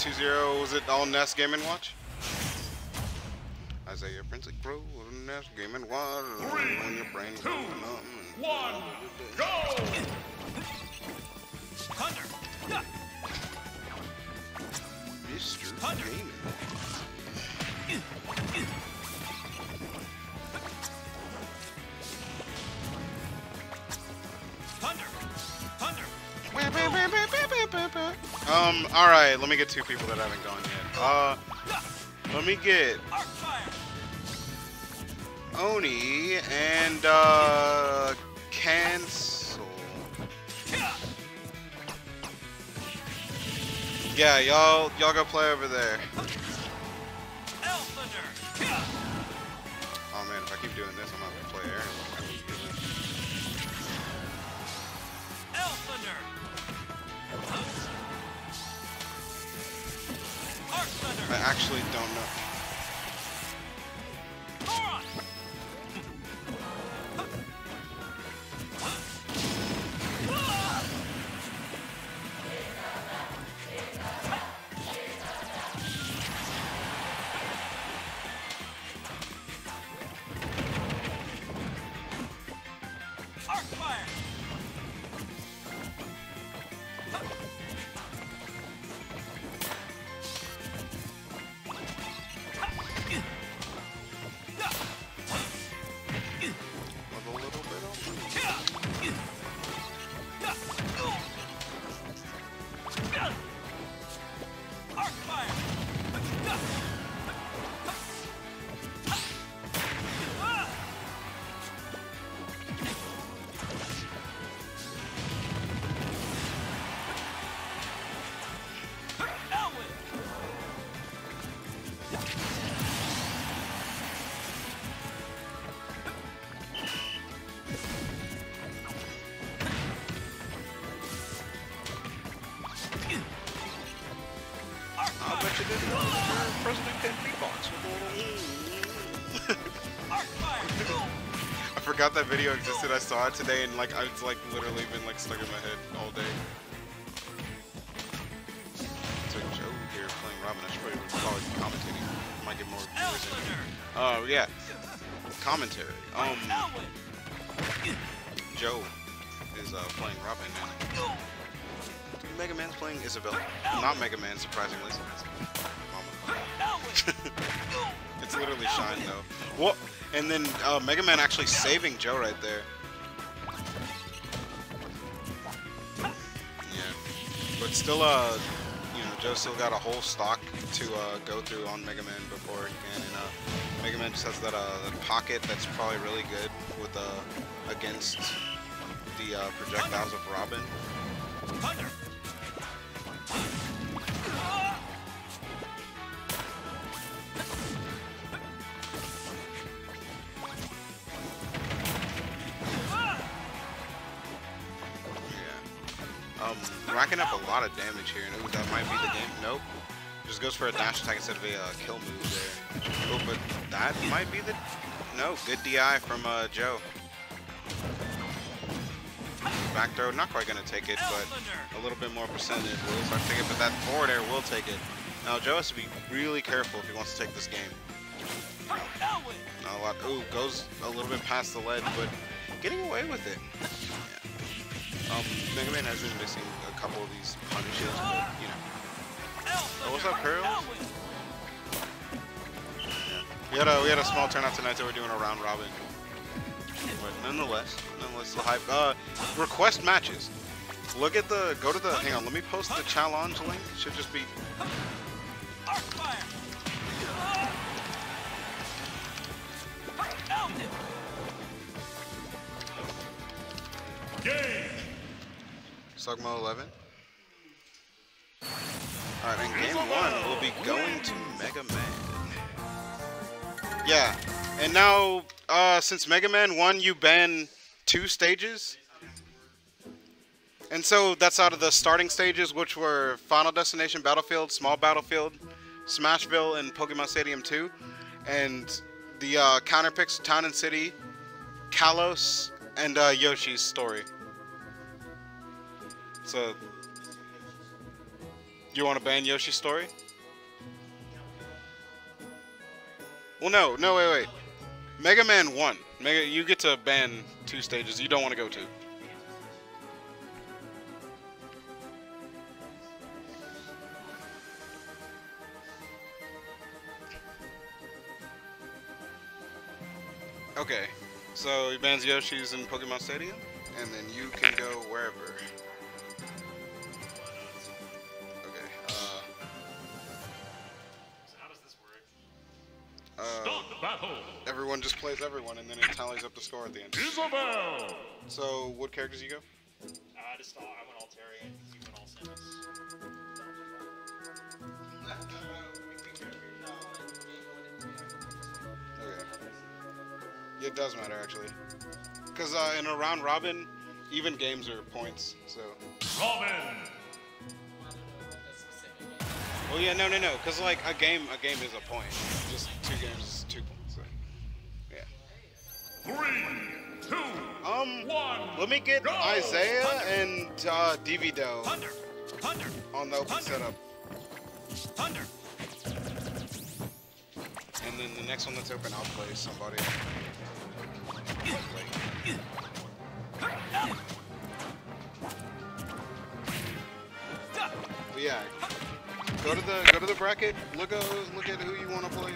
2-0, was it all Nest Game and Watch? Isaiah Prince Pro, Nest Game and Watch. Three, when your brain two, uh, mm. one, go! Thunder. Yeah. Mr. Thunder. Gaming. Um, alright, let me get two people that haven't gone yet. Uh, let me get Oni and, uh, Cancel. Yeah. Y'all, y'all go play over there. Oh man, if I keep doing this, I'm not gonna play air. I actually don't know. Bet you your President can beatbox. Arc fire. I forgot that video existed. I saw it today, and like it's like literally been like stuck in my head all day. So Joe here playing Robin. I should probably probably be commentating. Might get more viewers. Oh yeah, commentary. Um, Joe is uh, playing Robin, and Mega Man's playing Isabelle. Not Mega Man, surprisingly. Mama. It's literally Shyne though. What? And then uh, Mega Man actually saving Joe right there. Yeah. But still, uh, you know, Joe still got a whole stock to uh, go through on Mega Man before he can. And uh, Mega Man just has that, uh, that pocket that's probably really good with uh, against the uh, projectiles of Robin. Thunder. Um, racking up a lot of damage here, that might be the game. Nope. Just goes for a dash attack instead of a uh, kill move there. Oh, but that might be the. No, good DI from uh, Joe. Back throw, not quite gonna take it, but a little bit more percentage will start to take it. But that forward air will take it. Now Joe has to be really careful if he wants to take this game. Not a lot. Ooh, goes a little bit past the ledge, but getting away with it. Yeah. Um, Mega Man has been missing a couple of these punishes, but you know. Oh, what's up, Pearl? Elwin. We had a we had a small turnout tonight that we're doing a round robin. But nonetheless, nonetheless, the hype. Uh, request matches. Look at the go to the. Hang on, let me post the challenge link. It should just be. SUGMA 11. Alright, and game one we'll be going to Mega Man. Yeah, and now, uh, since Mega Man 1, you ban two stages. And so that's out of the starting stages, which were Final Destination Battlefield, Small Battlefield, Smashville, and Pokemon Stadium 2. And the uh, counter picks Town and City, Kalos, and uh, Yoshi's story. So you want to ban Yoshi's story? Well, no, no, wait, wait. Mega Man 1. Mega, you get to ban two stages you don't want to go to. Okay, so he bans Yoshi's in Pokemon Stadium, and then you can go wherever. Everyone just plays everyone, and then it tallies up the score at the end. Isabelle. So, what characters you go? Uh, I just thought I went all Terry you went all Sims. Okay. It does matter actually, because uh, in a round robin, even games are points. So. Robin. Well, yeah, no, no, no, because like a game, a game is a point. Just two games Three, two, Um. one. Let me get Go! Isaiah and uh, DVDo Thunder! Thunder! on the open Thunder! setup, Thunder! and then the next one that's open, I'll play somebody. But yeah, go to the go to the bracket. Look at look at who you want to play.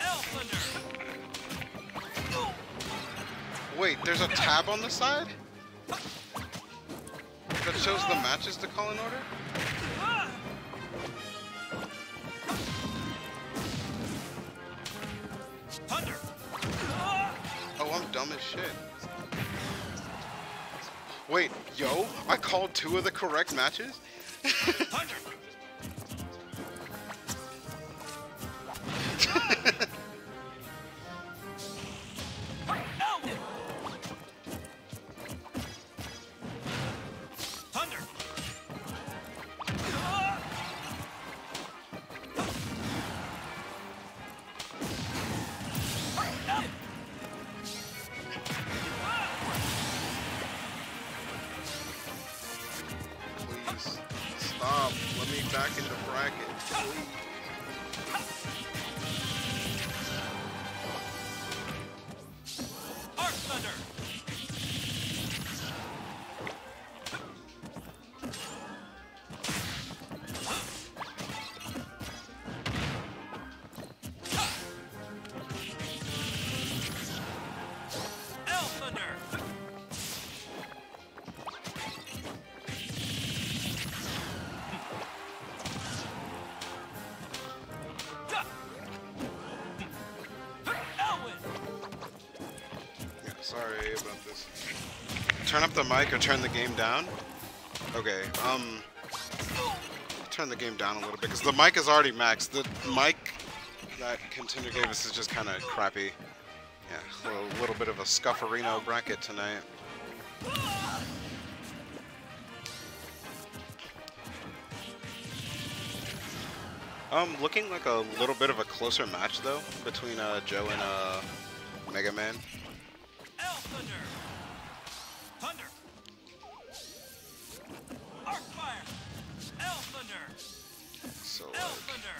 Elthunder! Wait, there's a tab on the side that shows the matches to call in order. Oh, I'm dumb as shit. Wait, yo, I called two of the correct matches. back in the bracket. Sorry about this. Turn up the mic or turn the game down. Okay. Um. Turn the game down a little bit because the mic is already maxed. The mic that Contender gave us is just kind of crappy. Yeah, a little, bit of a scufferino bracket tonight. Um, looking like a little bit of a closer match though between uh, Joe and uh, Mega Man. Elthunder! Thunder! Arc Fire! L Thunder! So L Thunder!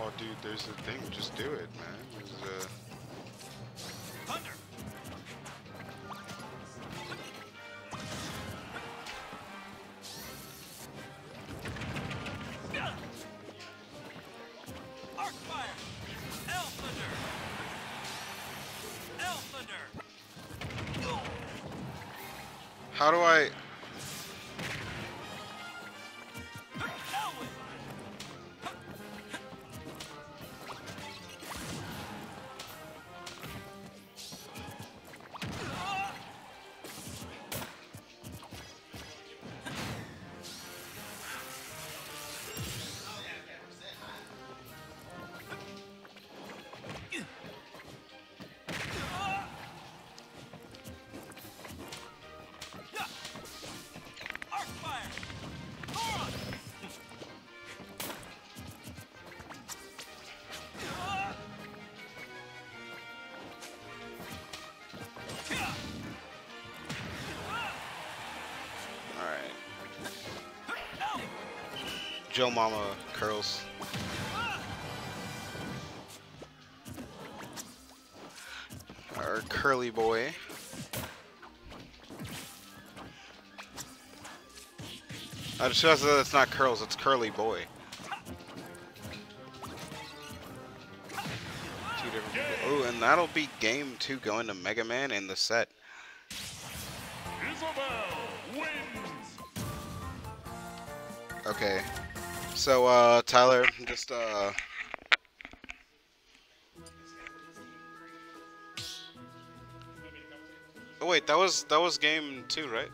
oh dude, there's a thing. Just do it, man. There's uh, how do I? Joe Mama curls. Our curly boy. I just realized that it's not curls, it's curly boy. Two different people. Ooh, and that'll be game two going to Mega Man in the set. Wins. Okay. So, uh, Tyler, just, uh... Oh wait, that was that was game two, right?